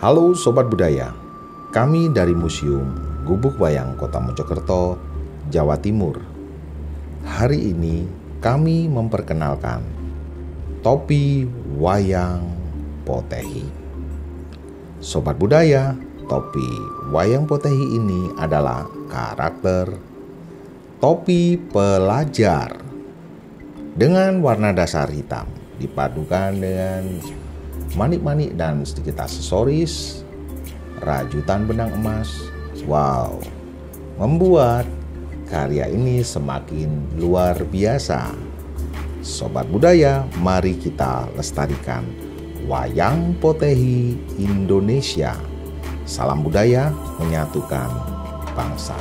Halo Sobat Budaya, kami dari Museum Gubuk Wayang Kota Mojokerto, Jawa Timur. Hari ini kami memperkenalkan topi wayang potehi. Sobat Budaya, topi wayang potehi ini adalah karakter topi pelajar dengan warna dasar hitam dipadukan dengan manik-manik dan sedikit aksesoris, rajutan benang emas. Wow, membuat karya ini semakin luar biasa. Sobat budaya, mari kita lestarikan wayang potehi Indonesia. Salam budaya menyatukan bangsa.